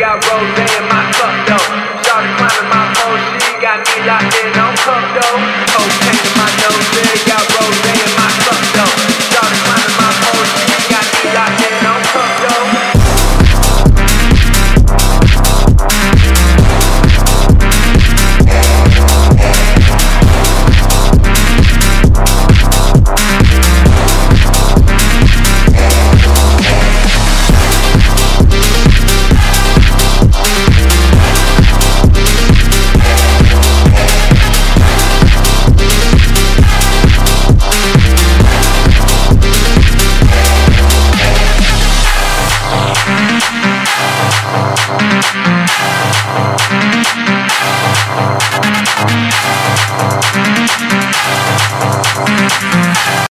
got rose in my cup though. Started climbing my phone, she got me locked in on cup though. Cocaine.